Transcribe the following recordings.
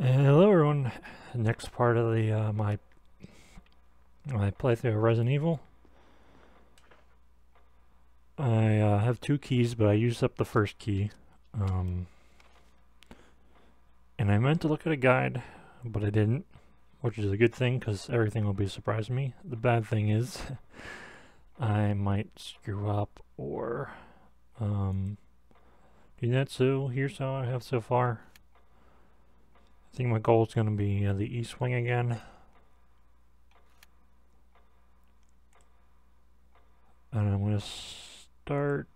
Hello everyone, next part of the uh, my my playthrough of Resident Evil. I uh, have two keys, but I used up the first key. Um, and I meant to look at a guide, but I didn't, which is a good thing because everything will be a surprise to me. The bad thing is I might screw up or um, do that, so here's how I have so far. I think my goal is going to be uh, the east wing again. And I'm going to start...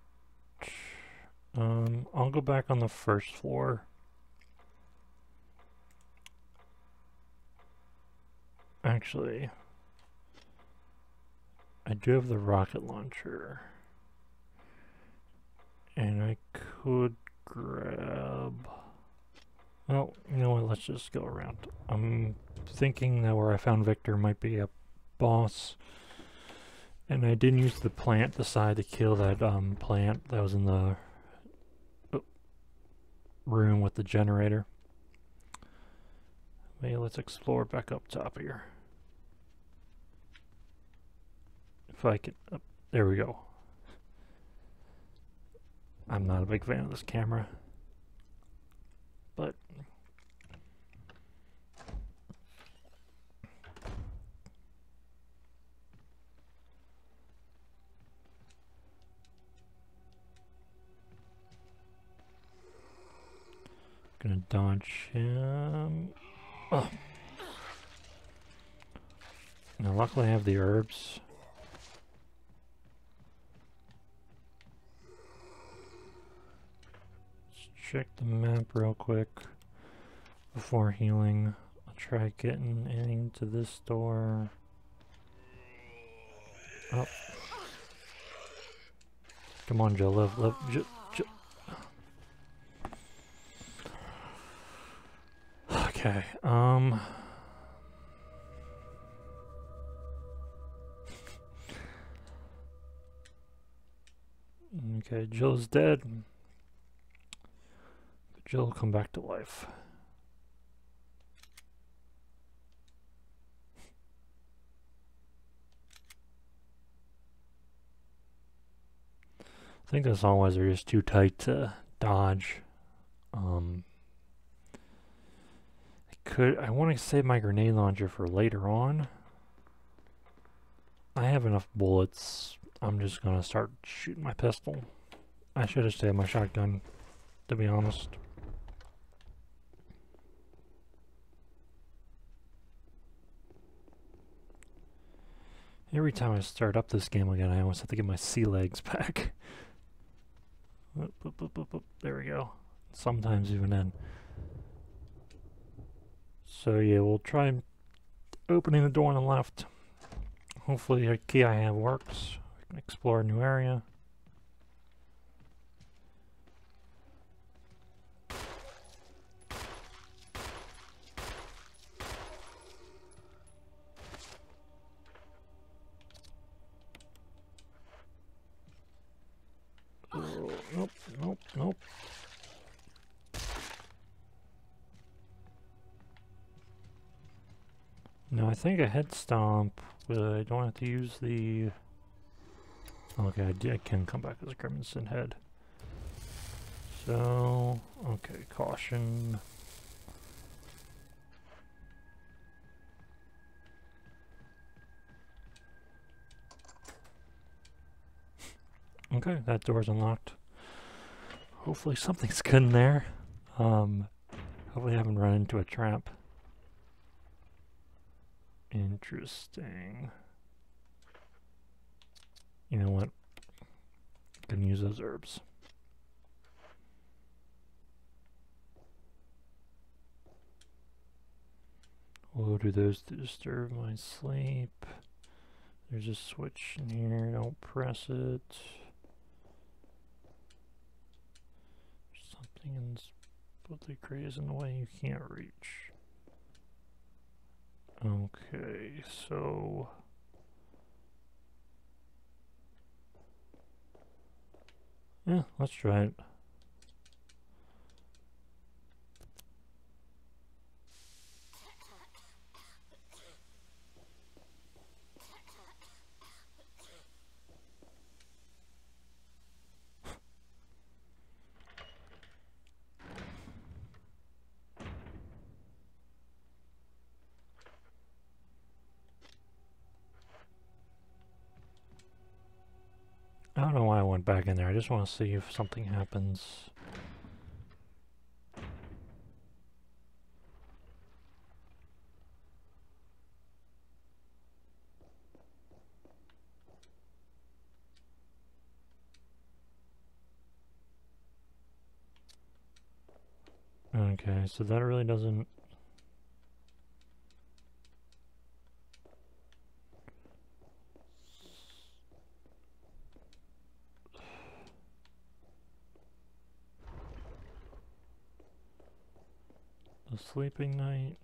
Um, I'll go back on the first floor. Actually, I do have the rocket launcher. And I could grab... Well, you know what, let's just go around. I'm thinking that where I found Victor might be a boss. And I didn't use the plant decide to kill that um, plant that was in the oh, room with the generator. Maybe let's explore back up top here. If I can, oh, there we go. I'm not a big fan of this camera. Gonna dodge him. Oh. Now luckily I have the herbs. Let's check the map real quick before healing. I'll try getting into this door. Oh. Come on, Joe. Live, live. Joe, Joe. Okay. Um. Okay, Joe's dead. Jill come back to life. I think the always are just too tight to dodge. Um, could I want to save my grenade launcher for later on. I have enough bullets. I'm just gonna start shooting my pistol. I should have saved my shotgun, to be honest. Every time I start up this game again, I almost have to get my sea legs back. There we go. Sometimes even then. So yeah, we'll try opening the door on the left. Hopefully the key I have works. We can explore a new area. Oh, nope. No, I think a head stomp, but I don't have to use the... Okay, I, I can come back as a Crimson Head. So, okay, caution. Okay, that door's unlocked. Hopefully something's good in there. Um, hopefully I haven't run into a trap. Interesting. You know what? Gonna use those herbs. We'll do those to disturb my sleep. There's a switch in here, don't press it. Something in the craze in the way you can't reach. Okay, so... Yeah, let's try it. Back in there. I just want to see if something happens. Okay, so that really doesn't... sleeping night...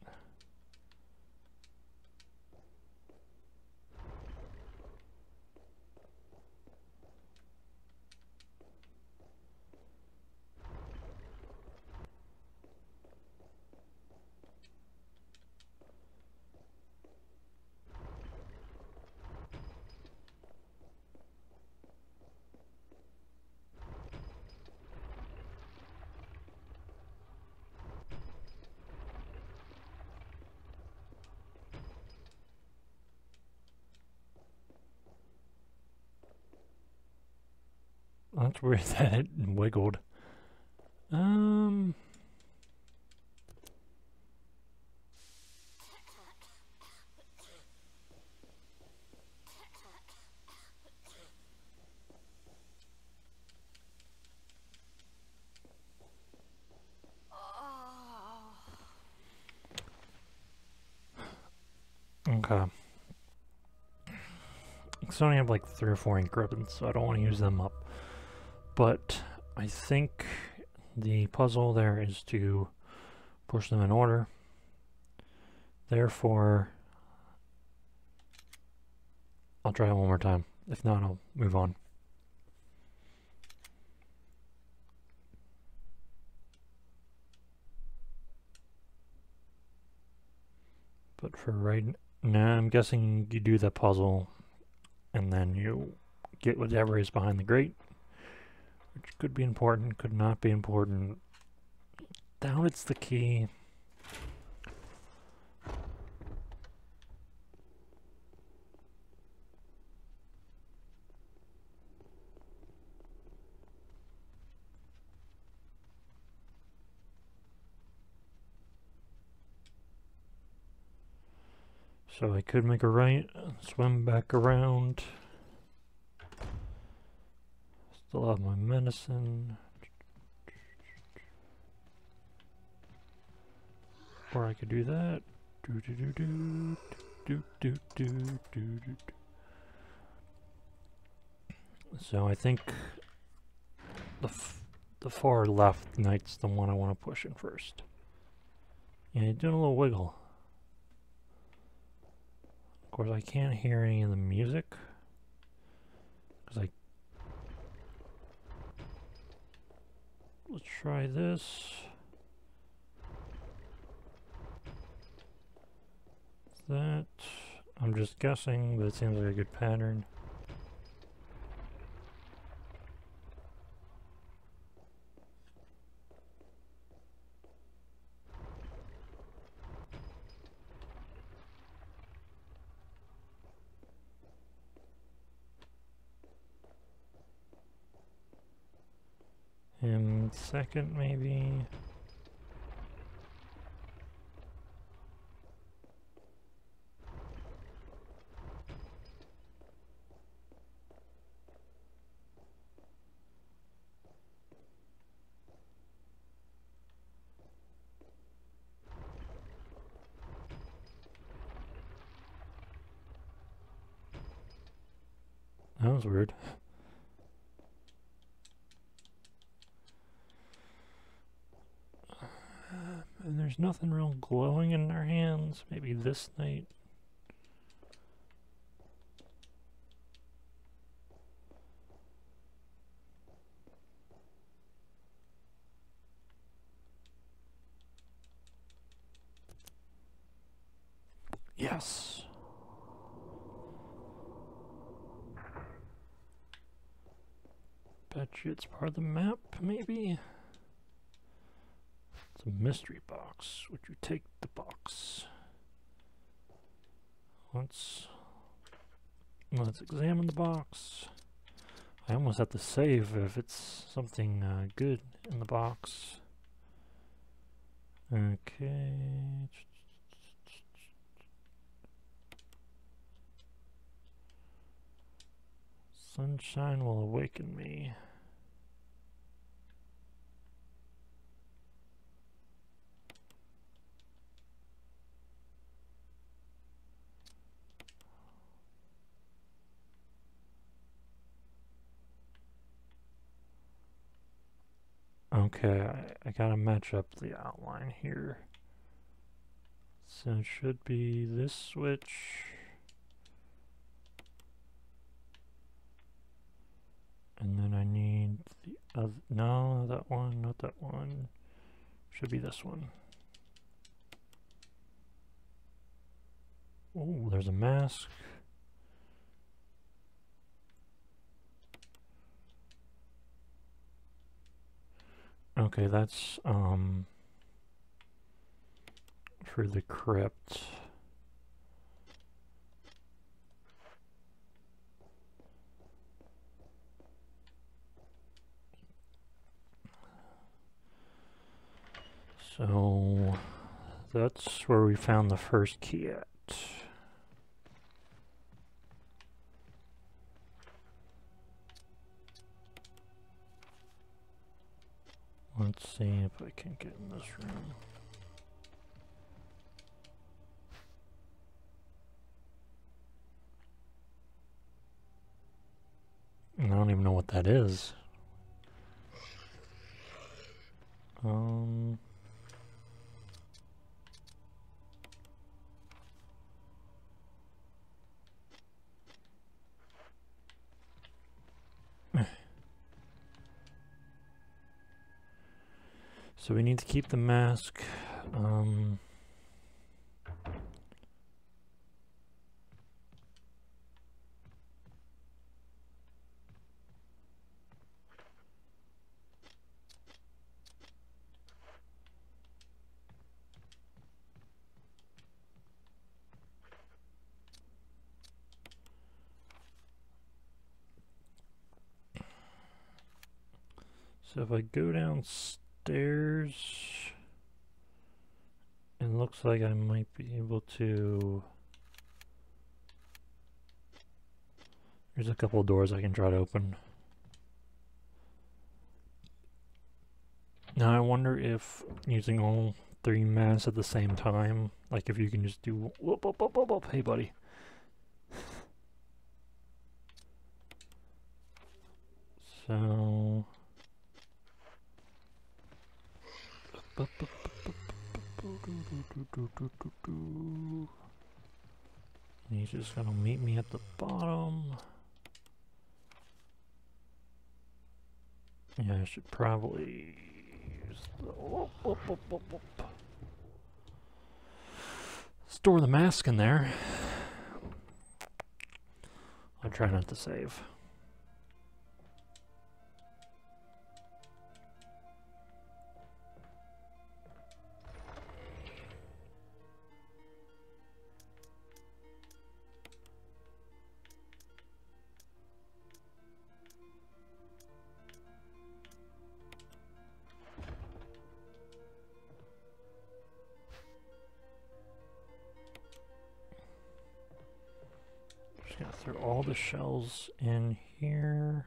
Weird that wiggled. Um... Okay. I only have like three or four ink ribbons, so I don't want to use them up. But I think the puzzle there is to push them in order. Therefore, I'll try it one more time. If not, I'll move on. But for right now, I'm guessing you do the puzzle and then you get whatever is behind the grate which could be important, could not be important. Down it's the key. So I could make a right, swim back around. Still have my medicine. Or I could do that. Do do do do do do do do do. So I think the the far left knight's the one I want to push in first. Yeah, doing a little wiggle. Of course, I can't hear any of the music because I Let's try this. That. I'm just guessing, but it seems like a good pattern. Second, maybe. That was weird. Nothing real glowing in their hands. Maybe this knight. Yes. Bet you it's part of the map, maybe? It's a mystery box. Would you take the box? Let's let's examine the box. I almost have to save if it's something uh, good in the box. Okay. Sunshine will awaken me. Okay, I, gotta match up the outline here. So it should be this switch. And then I need the other, no, that one, not that one. Should be this one. Oh, there's a mask. Okay, that's um for the crypt. So that's where we found the first key at. Let's see if I can get in this room. I don't even know what that is. Um... So we need to keep the mask. Um, so if I go downstairs stairs. It looks like I might be able to... There's a couple doors I can try to open. Now I wonder if using all three masks at the same time, like if you can just do whoop, whoop, whoop, whoop, whoop. hey buddy. so... He's just gonna meet me at the bottom. Yeah, I should probably use the store the mask in there. I'll try not to save. All the shells in here.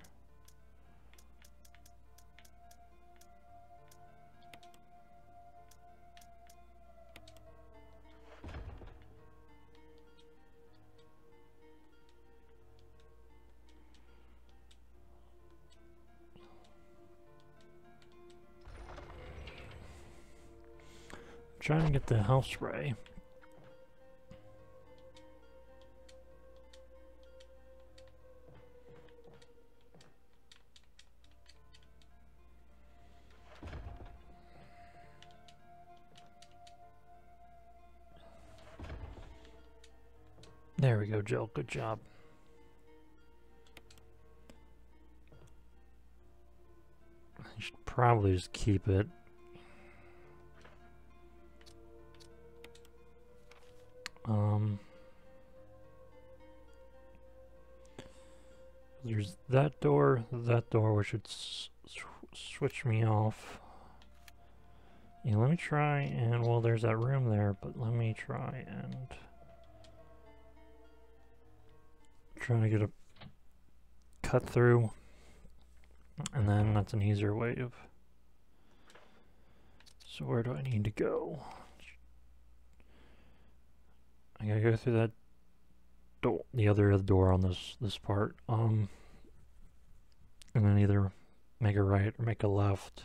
trying to get the house spray. Good job. I should probably just keep it. Um... There's that door, that door, which should switch me off. Yeah, let me try and, well, there's that room there, but let me try and try to get a cut through, and then that's an easier way of. So where do I need to go? I gotta go through that door, the other door on this this part, um, and then either make a right or make a left.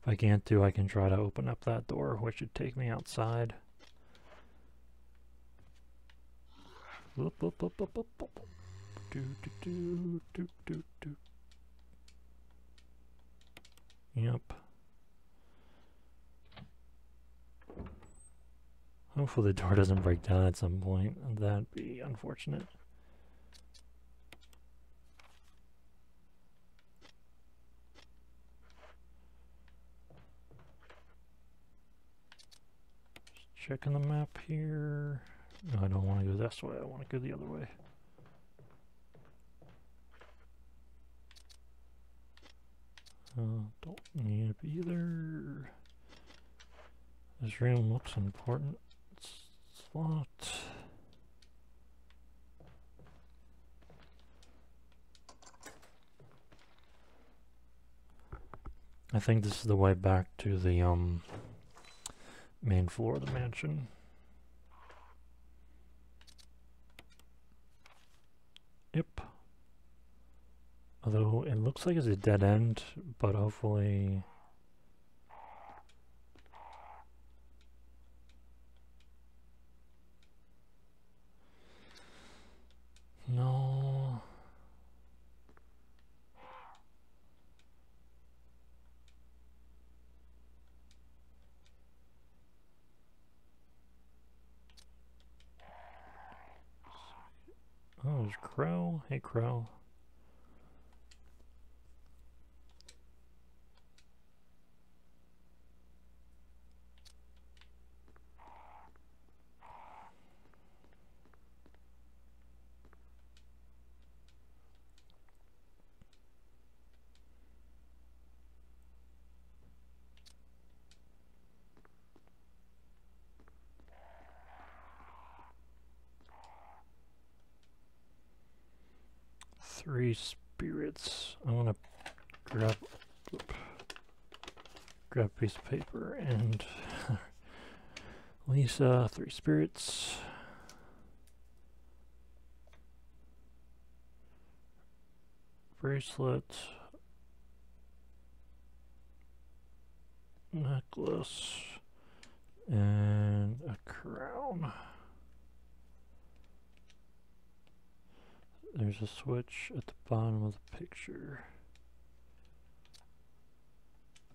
If I can't do, I can try to open up that door, which would take me outside. Do, do, do, do, do, do. Yep. Hopefully the door doesn't break down at some point. That'd be unfortunate. Just checking the map here. I don't want to go this way. I want to go the other way. Uh, don't need it either. This room looks important. Slot. I think this is the way back to the um main floor of the mansion. Yep. Although it looks like it's a dead end, but hopefully... No... Oh, there's Crow. Hey, Crow. Three spirits. I want to grab grab a piece of paper and Lisa, three spirits. Bracelet. Necklace. And a crown. There's a switch at the bottom of the picture.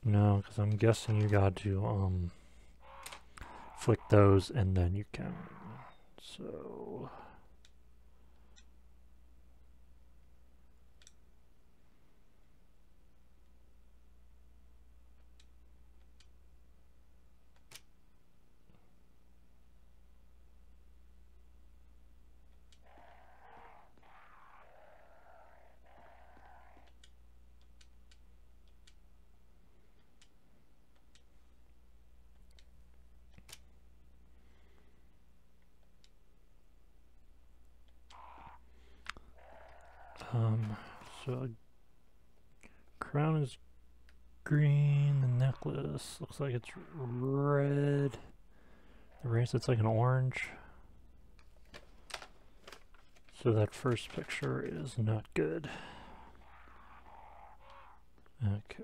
No, because I'm guessing you got to um flick those and then you can. So Um, so crown is green, the necklace looks like it's red. The bracelet's like an orange. So that first picture is not good. Okay.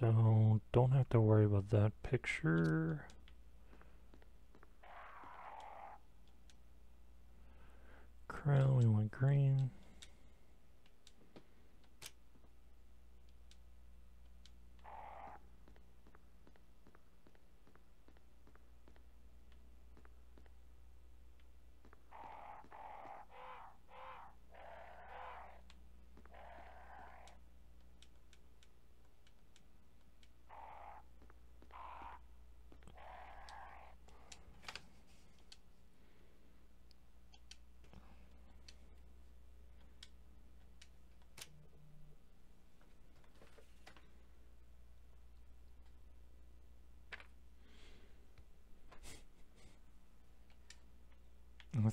So don't have to worry about that picture. We want green.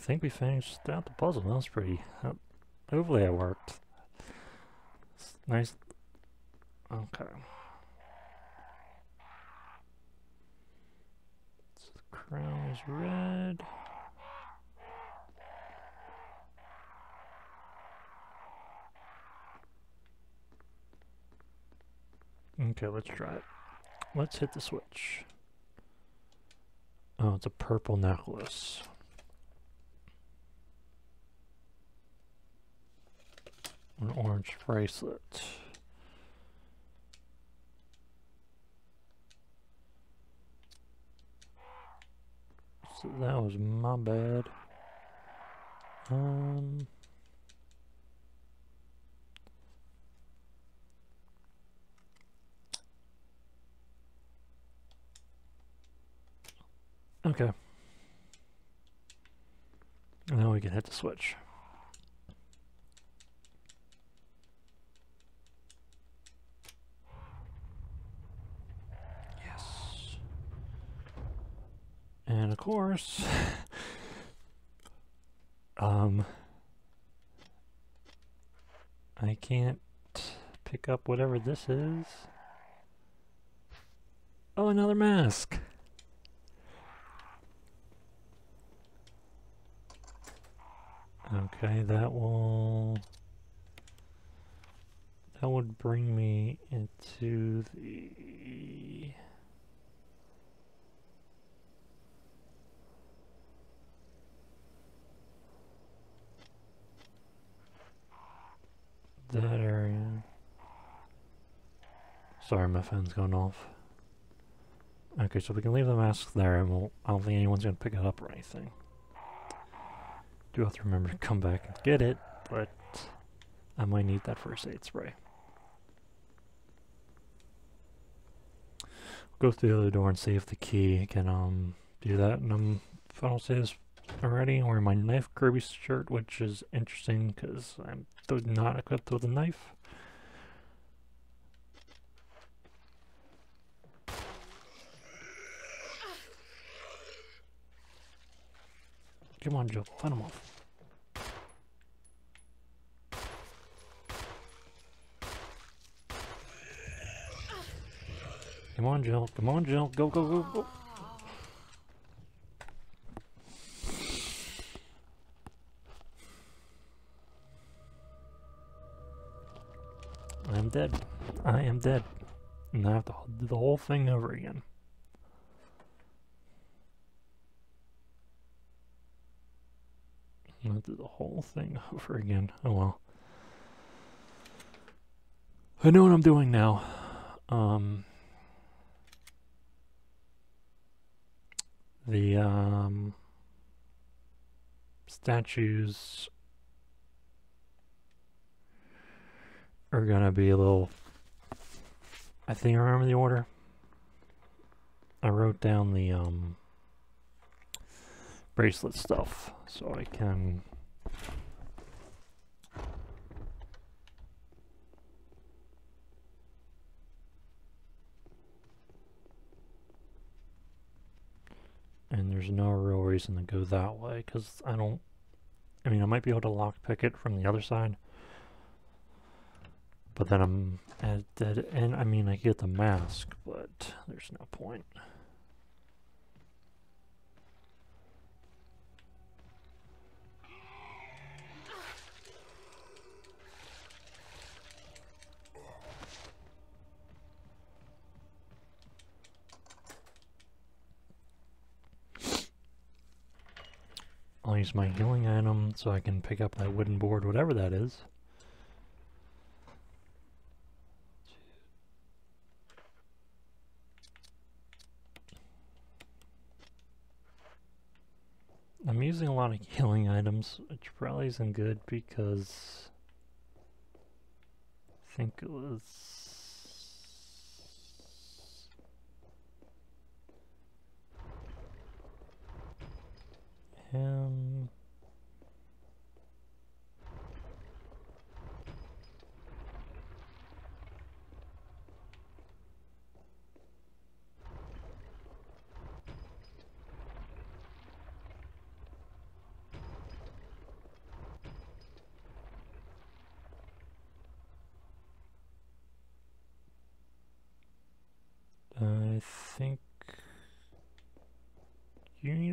Think we finished out the puzzle. That was pretty. Hopefully, it worked. It's nice. Okay. So the crown is red. Okay, let's try it. Let's hit the switch. Oh, it's a purple necklace. An orange bracelet. So that was my bad. Um... Okay. Now we can hit the switch. Yes. And of course, um, I can't pick up whatever this is. Oh, another mask. Okay, that will... That would bring me into the... That area. Sorry, my phone's going off. Okay, so we can leave the mask there and we'll, I don't think anyone's gonna pick it up or anything do have to remember to come back and get it, but I might need that first aid spray. Go through the other door and see if the key can um do that. And um, if I don't say this already, I'm wearing my knife Kirby shirt, which is interesting because I'm not equipped with a knife. Come on, Joe. Fight him off. Come on, Jill. Come on, Jill. Go, go, go, go. Dead. I am dead. And I have to do the whole thing over again. I'm gonna do the whole thing over again. Oh well. I know what I'm doing now. Um, the um, statues are gonna be a little. I think I remember the order. I wrote down the um, bracelet stuff so I can and there's no real reason to go that way because I don't I mean I might be able to lockpick it from the other side but then I'm at dead end I mean I get the mask but there's no point I'll use my healing item so I can pick up that wooden board, whatever that is. I'm using a lot of healing items, which probably isn't good because I think it was him.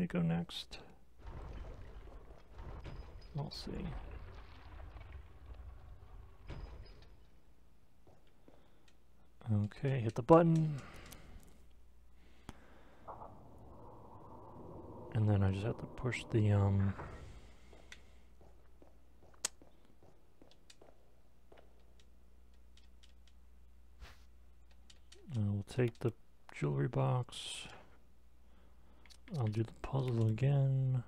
to go next? We'll see. Okay, hit the button. And then I just have to push the, um... We'll take the jewelry box. I'll do the puzzle again.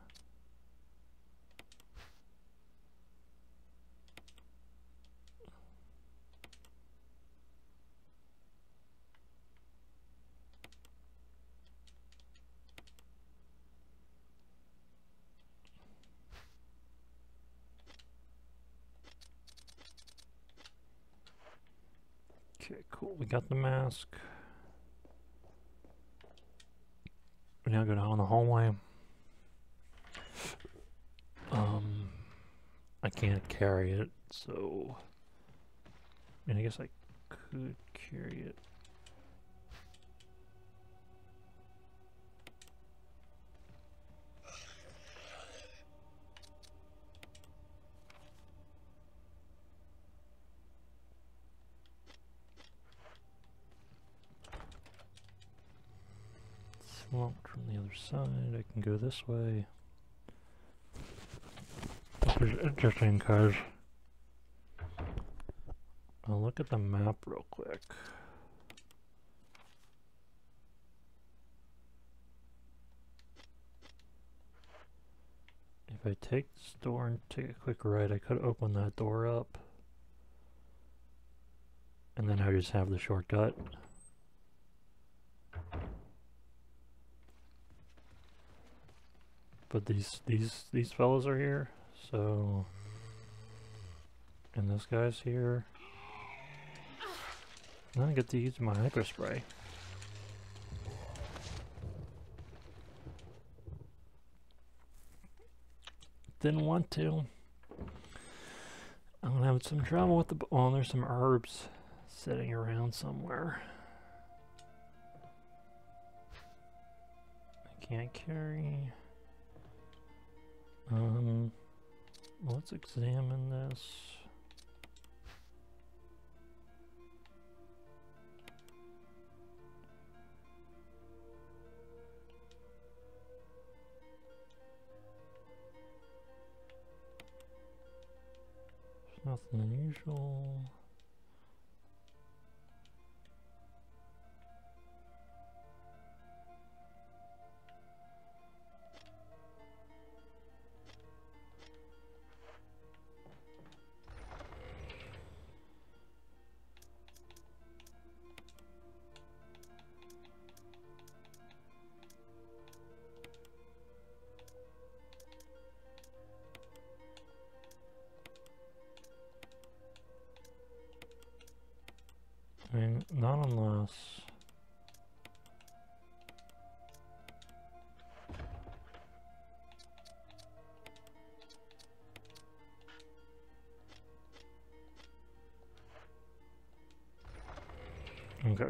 Okay, cool. We got the mask. We now go down the hallway. Um, I can't carry it, so I mean, I guess I could carry it. Swamped from the other side. I can go this way. This is interesting because I'll look at the map real quick. If I take this door and take a quick right, I could open that door up. And then I just have the shortcut. But these these these fellows are here, so and this guy's here. And I get to use my hyper spray. Didn't want to. I'm gonna have some trouble with the. Oh, there's some herbs sitting around somewhere. I can't carry. Um, let's examine this. Nothing unusual.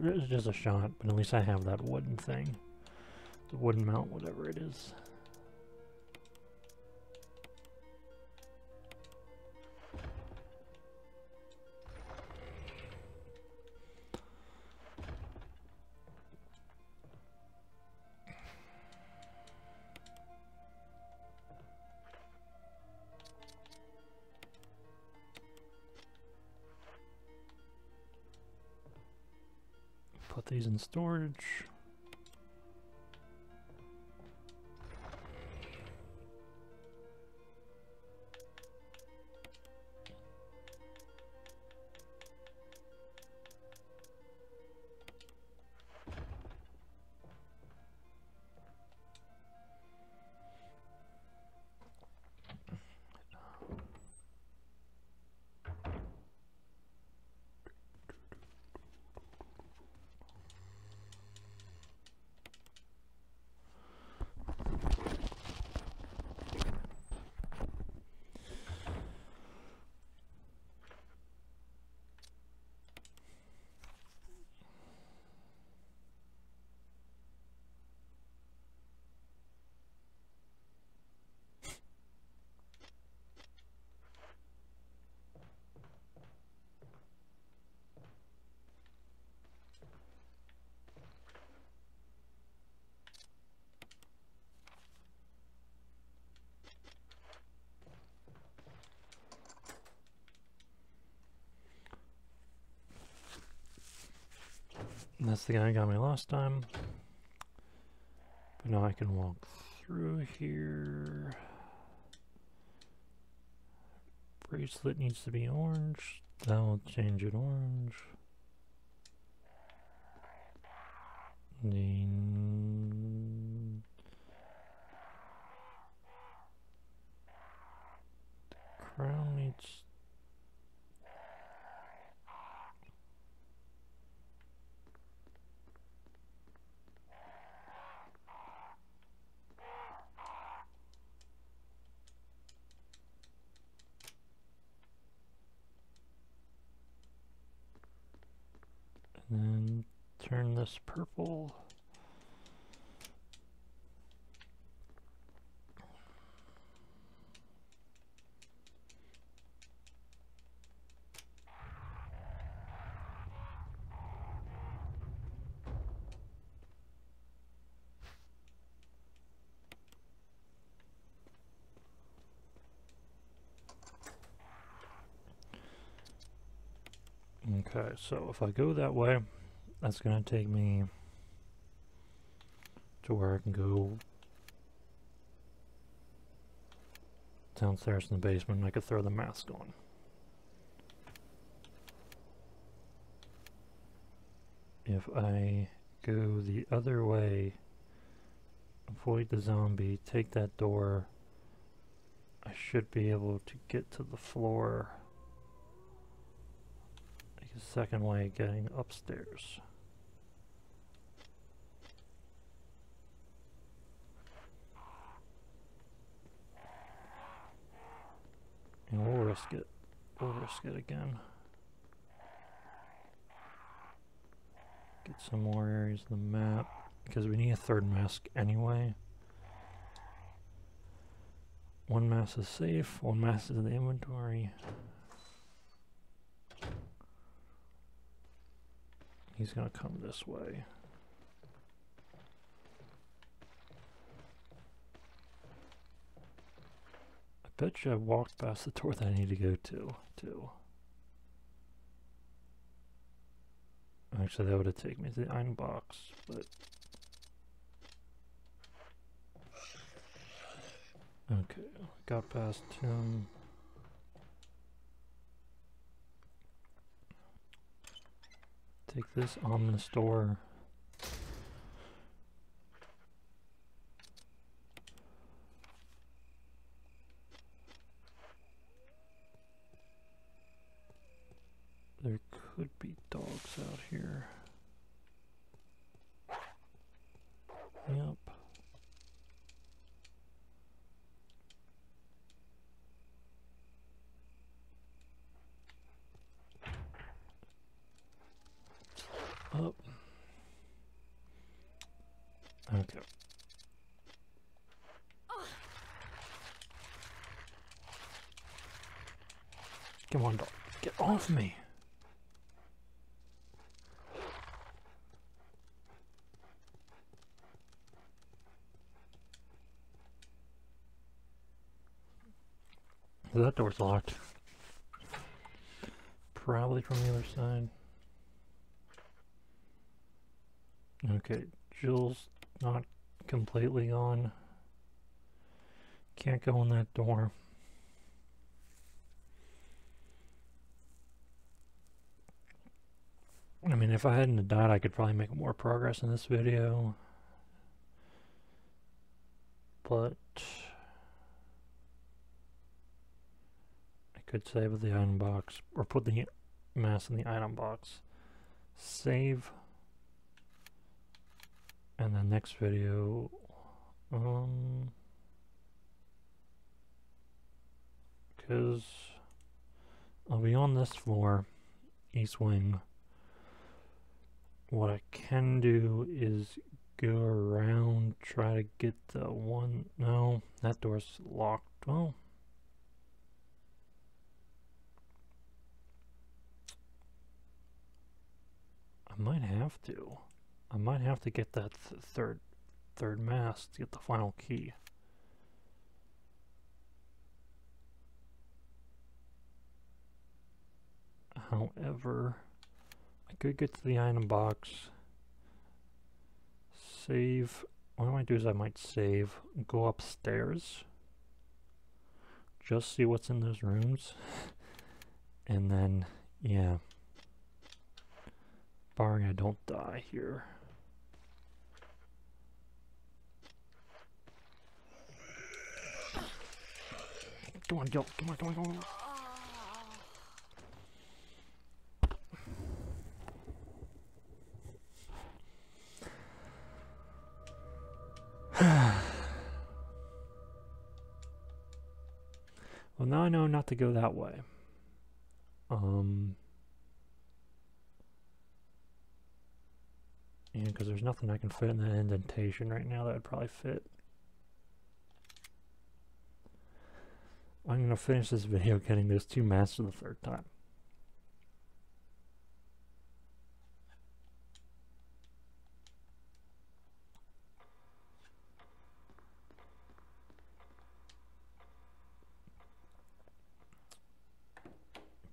It's just a shot, but at least I have that wooden thing. The wooden mount, whatever it is. Put these in storage. That's the guy who got me last time. But now I can walk through here. Bracelet needs to be orange. That will change it orange. The crown needs and then purple. Okay, so if I go that way, that's going to take me to where I can go downstairs in the basement and I could throw the mask on. If I go the other way, avoid the zombie, take that door, I should be able to get to the floor second way getting upstairs. And we'll risk it. We'll risk it again. Get some more areas of the map. Because we need a third mask anyway. One mask is safe, one mask is in the inventory. He's going to come this way. I bet you I walked past the door that I need to go to, too. Actually, that would have taken me to the item box, but... Okay, got past him. Take this ominous door. There could be dogs out here. Yep. up. Okay. Come on, dog. Get off me. That door's locked. Probably from the other side. Okay, Jill's not completely gone. Can't go in that door. I mean, if I hadn't died, I could probably make more progress in this video. But... I could save the item box, or put the mass in the item box. Save. And the next video um because I'll be on this floor east wing. What I can do is go around try to get the one no that door's locked. Well I might have to I might have to get that th third third mass to get the final key. However, I could get to the item box save. What I might do is I might save, go upstairs, just see what's in those rooms, and then, yeah, barring I don't die here. Come on, Jill. Come on, come on, come on. well, now I know not to go that way. Um... Because there's nothing I can fit in that indentation right now that would probably fit. I'm going to finish this video getting those two masks the third time.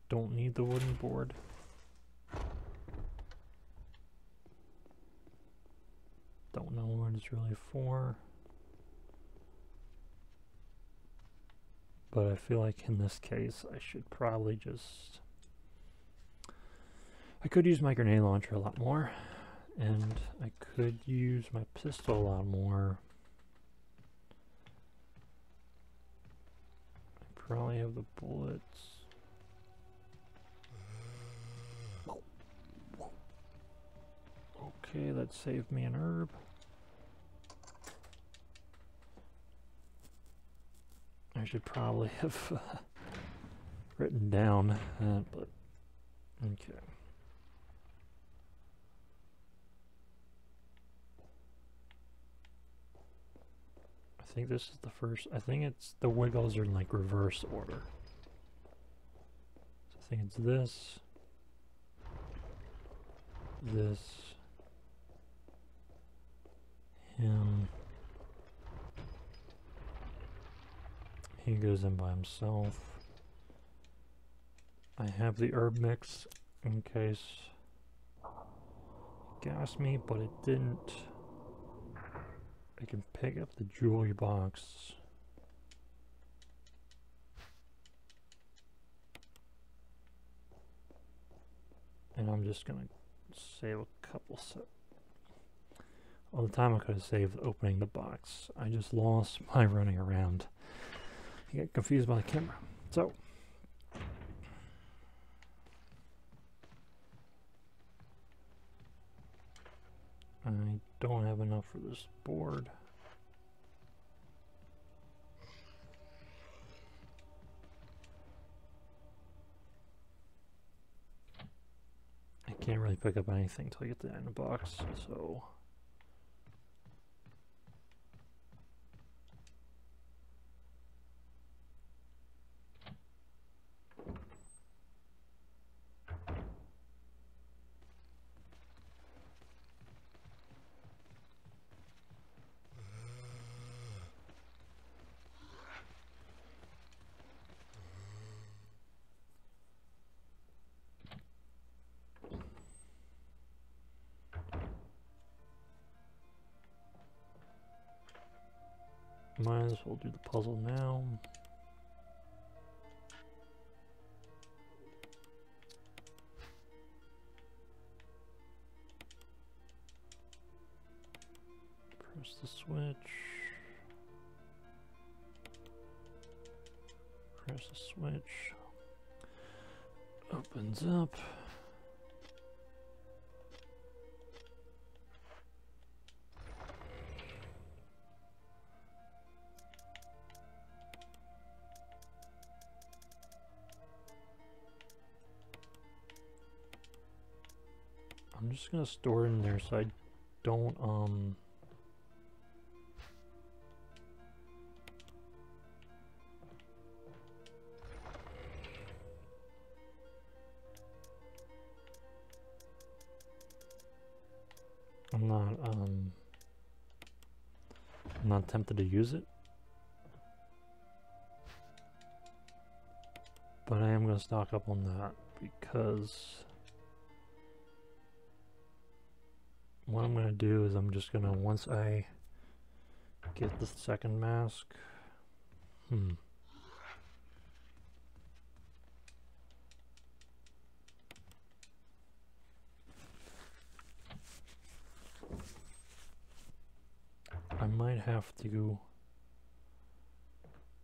Don't need the wooden board. Don't know what it's really for. but I feel like in this case I should probably just I could use my grenade launcher a lot more and I could use my pistol a lot more. I probably have the bullets. Okay that saved me an herb I should probably have uh, written down that, but okay. I think this is the first, I think it's, the wiggles are in like reverse order. So I think it's this, this, him, He goes in by himself. I have the herb mix in case gas me, but it didn't. I can pick up the jewelry box. And I'm just gonna save a couple set. All the time I could have saved opening the box. I just lost my running around. I get confused by the camera. So, I don't have enough for this board. I can't really pick up anything until I get that in the box, so... do the puzzle now. Just gonna store it in there so I don't, um... I'm not, um... I'm not tempted to use it. But I am gonna stock up on that because what I'm gonna do is I'm just gonna once I get the second mask. Hmm. I might have to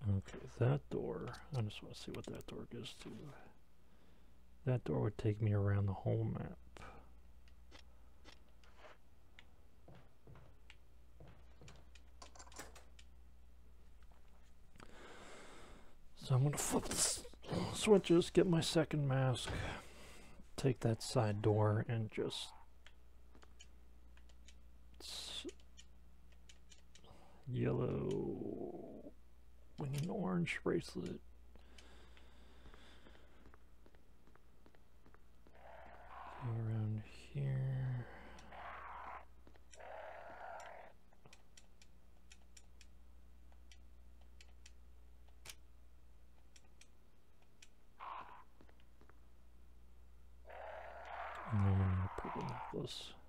Okay, that door, I just want to see what that door goes to. That door would take me around the whole map. So I'm going to flip the switches, get my second mask, take that side door, and just yellow with an orange bracelet. Around here. And then I'm going to put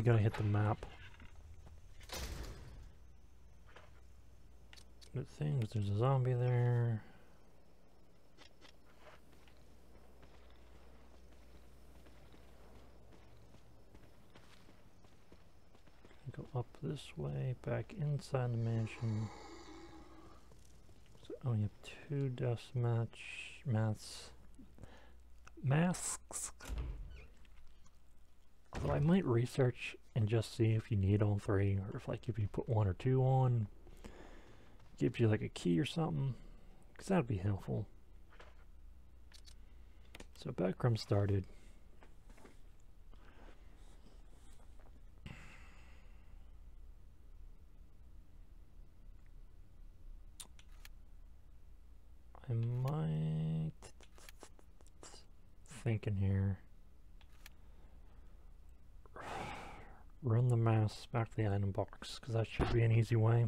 I'm mainly gonna hit the map. Good thing there's a zombie there. Go up this way, back inside the mansion. So oh, only have two death match masks. Although I might research and just see if you need all three, or if like if you put one or two on, gives you like a key or something, because that'd be helpful. So Backroom started. I might thinking here. Mouse back to the item box because that should be an easy way.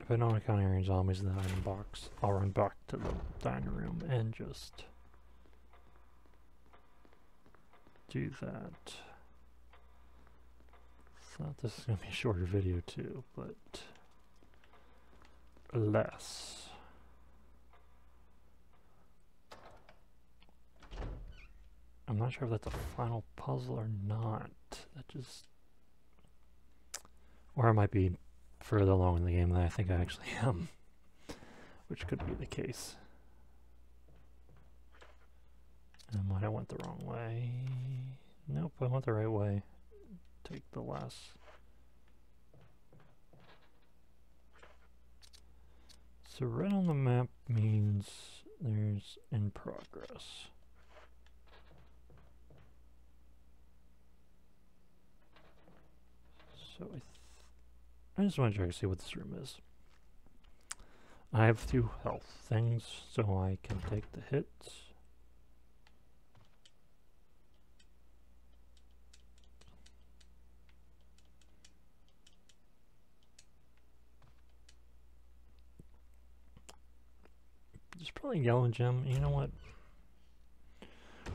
If I don't encounter any zombies in the item box, I'll run back to the dining room and just do that. So this is to be a shorter video too, but less. I'm not sure if that's a final puzzle or not. That just... Or I might be further along in the game than I think I actually am. Which could be the case. And might have went the wrong way. Nope, I went the right way. Take the last... So red on the map means there's in progress. So I, I just want to try to see what this room is. I have two health things, so I can take the hits. There's probably a yellow gem. You know what?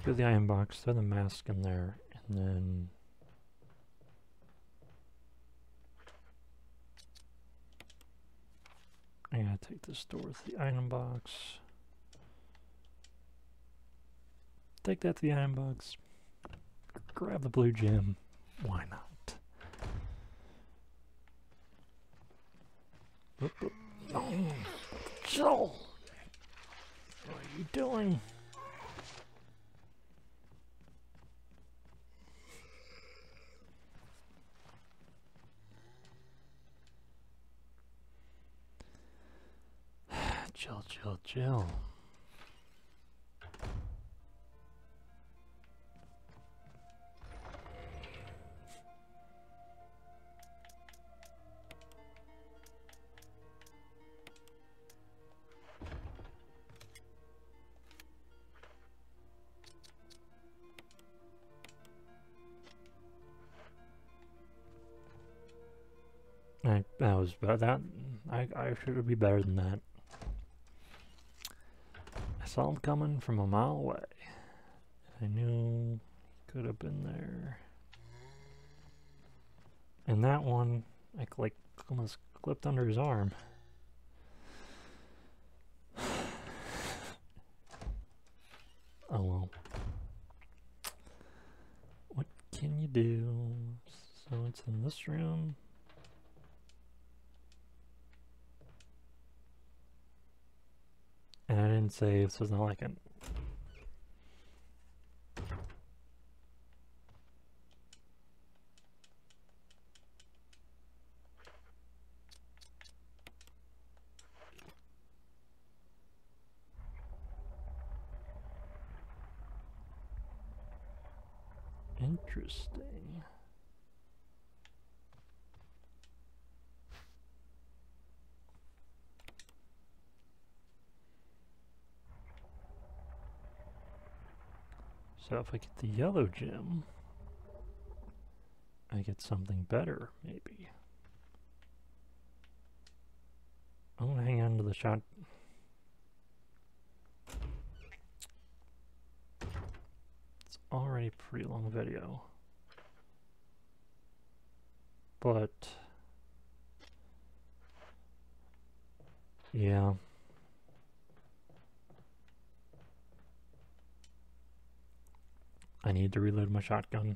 Do the item box, throw the mask in there, and then I gotta take this door to the item box. Take that to the item box. Grab the blue gem. Why not? Oop, oop. No. Joel! What are you doing? Chill, chill. I that was better. That I I should be better than that. Saw him coming from a mile away. I knew he could have been there. And that one, I like almost clipped under his arm. oh well. What can you do? So it's in this room. And I didn't save, so it's not like it. Interesting. So if I get the yellow gem, I get something better, maybe. I'm gonna hang on to the shot. It's already a pretty long video. But, yeah. I need to reload my shotgun.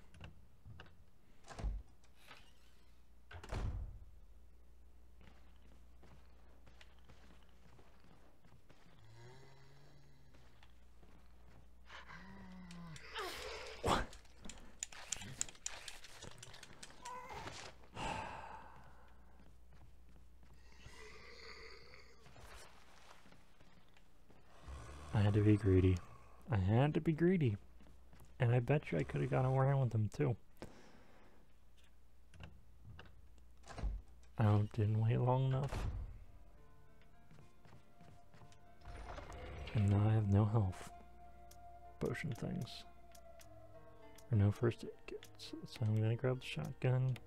I had to be greedy. I had to be greedy. Bet you I could have gone around with them too. I didn't wait long enough. And now I have no health. Potion things. Or no first aid kits. So I'm gonna grab the shotgun.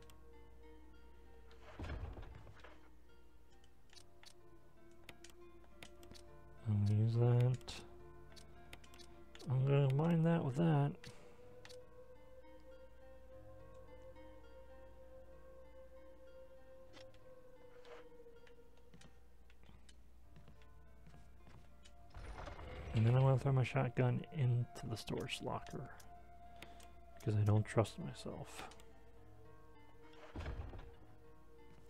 I'm gonna use that. I'm gonna mine that with that. And then I want to throw my shotgun into the storage locker. Because I don't trust myself.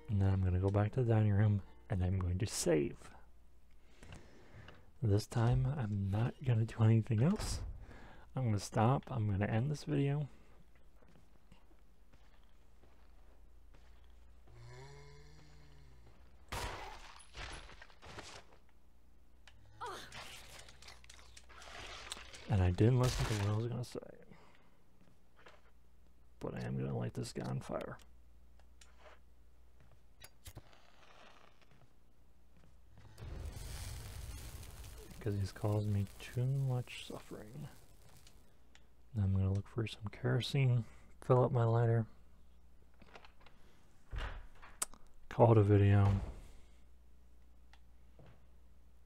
And then I'm going to go back to the dining room and I'm going to save. This time, I'm not going to do anything else. I'm going to stop. I'm going to end this video. Didn't listen to what I was going to say. But I am going to light this guy on fire. because he's caused me too much suffering. Now I'm going to look for some kerosene, fill up my lighter, call it a video.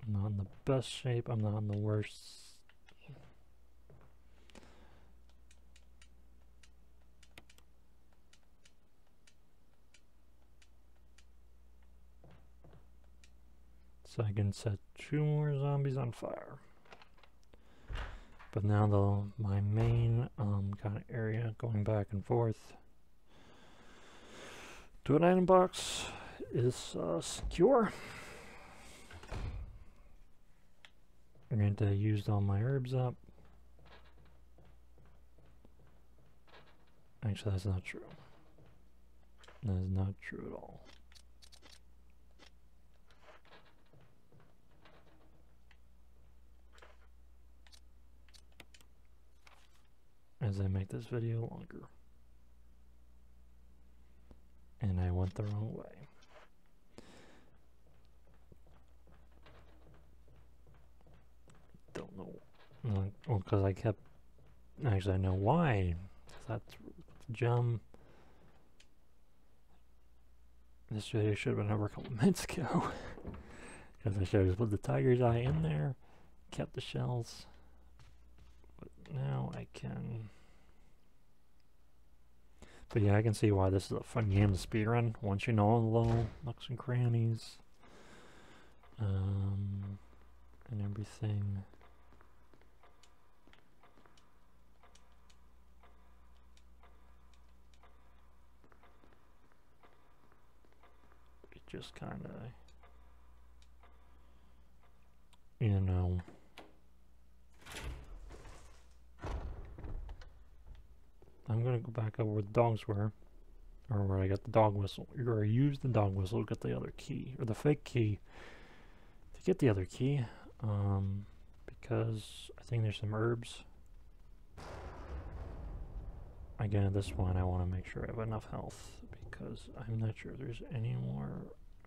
I'm not in the best shape, I'm not in the worst. So I can set two more zombies on fire. But now the my main um, kind of area going back and forth to an item box is uh, secure. I'm going to use all my herbs up. Actually, that's not true. That is not true at all. As I make this video longer. And I went the wrong way. Don't know. Well, because I kept... Actually, I know why. That's gem. This video should have been over a couple minutes ago. Because I should have put the tiger's eye in there, kept the shells. But now I can... But yeah, I can see why this is a fun game to speedrun. Once you know all the little nooks and crannies. Um, and everything. It just kind of, you know, I'm gonna go back over where the dogs were, or where I got the dog whistle. You're gonna use the dog whistle to get the other key, or the fake key, to get the other key, um, because I think there's some herbs. Again, this one, I want to make sure I have enough health, because I'm not sure there's any more,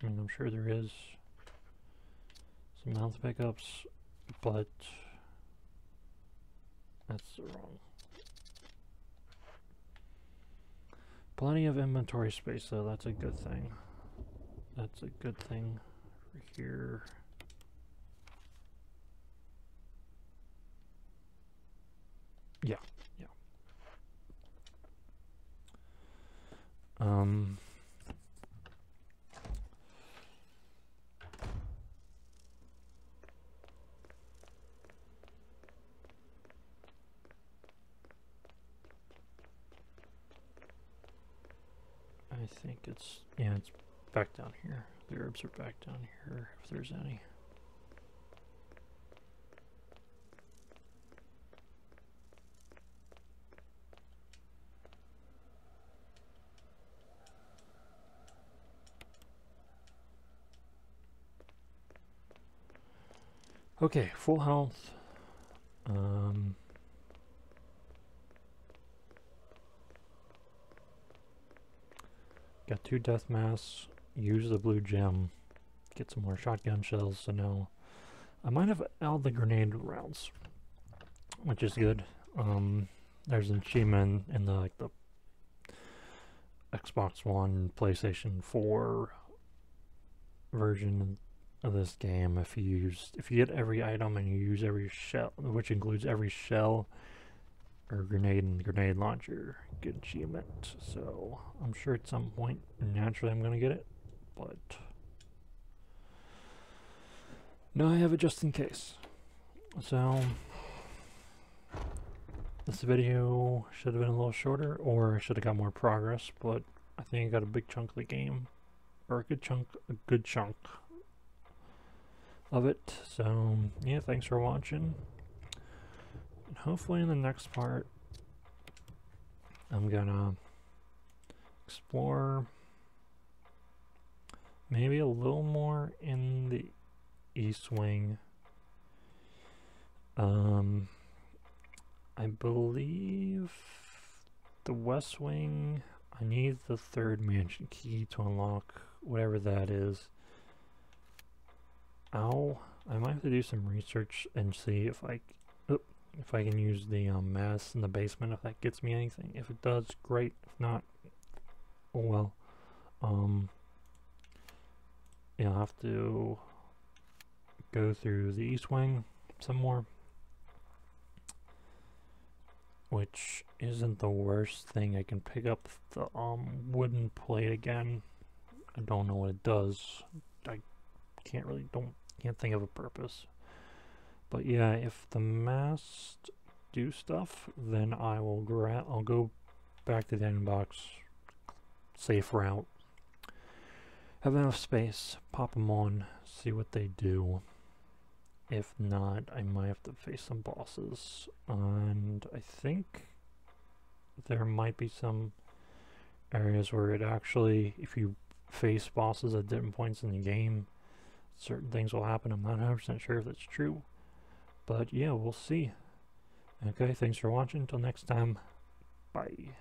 I mean, I'm sure there is some health pickups, but that's the wrong Plenty of inventory space though, that's a good thing. That's a good thing here. Yeah, yeah. Um I think it's, yeah, it's back down here. The herbs are back down here, if there's any. Okay, full health. Um, Got two death masks. Use the blue gem. Get some more shotgun shells. So now I might have all the grenade rounds, which is good. Um, there's an achievement in the like the Xbox One, PlayStation 4 version of this game. If you use, if you get every item and you use every shell, which includes every shell or grenade and grenade launcher. Good achievement. So I'm sure at some point naturally I'm gonna get it but now I have it just in case. So this video should have been a little shorter or should have got more progress but I think I got a big chunk of the game or a good chunk a good chunk of it. So yeah thanks for watching hopefully in the next part I'm gonna explore maybe a little more in the east wing. Um I believe the west wing I need the third mansion key to unlock whatever that is. I'll I might have to do some research and see if I if I can use the um, mass in the basement if that gets me anything. If it does, great. If not, oh well. Um, I'll have to go through the east wing some more. Which isn't the worst thing. I can pick up the um, wooden plate again. I don't know what it does. I can't really, don't, can't think of a purpose. But yeah, if the mast do stuff, then I will grab, I'll go back to the ending box, safe route, have enough space, pop them on, see what they do. If not, I might have to face some bosses. And I think there might be some areas where it actually, if you face bosses at different points in the game, certain things will happen. I'm not 100% sure if that's true. But yeah, we'll see. Okay, thanks for watching. Until next time, Bye.